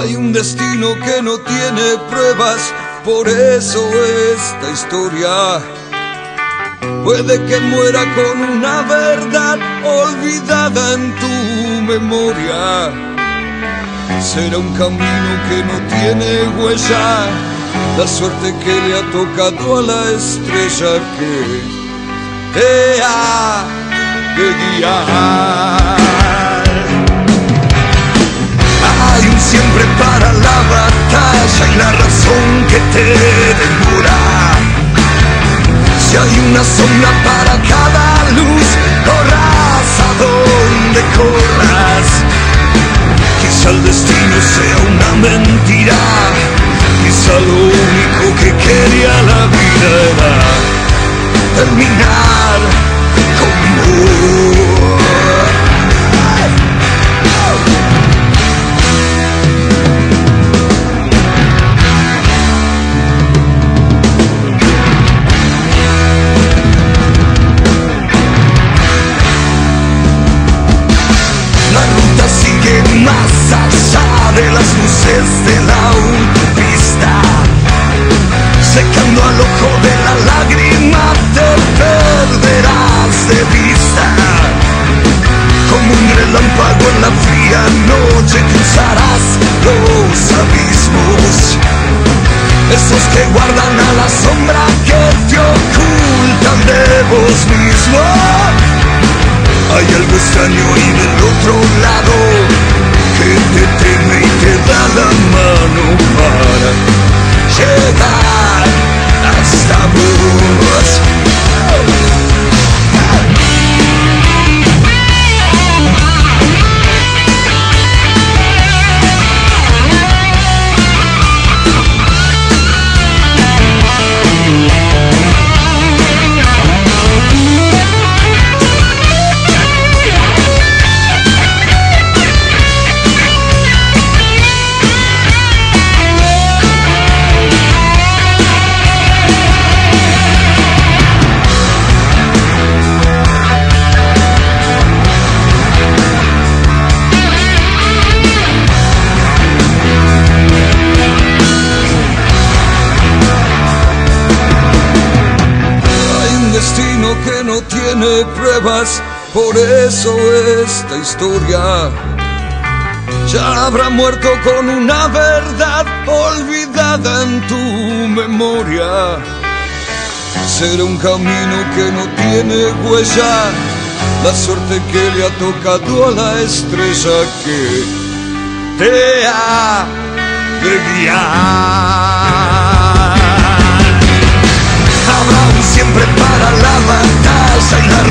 Hay un destino que no tiene pruebas, por eso esta historia puede que muera con una verdad olvidada en tu memoria. Será un camino que no tiene huella, la suerte que le ha tocado a la estrella que te ha de. La razón que te demora. Si hay una sombra para cada luz, corras a donde corras. Quizá el destino sea una mentira, quizá lo único que quería la vida era terminar con. Que no tiene pruebas, por eso esta historia ya habrá muerto con una verdad olvidada en tu memoria. Será un camino que no tiene huella, la suerte que le ha tocado a la estrella que te ha de. La batalla y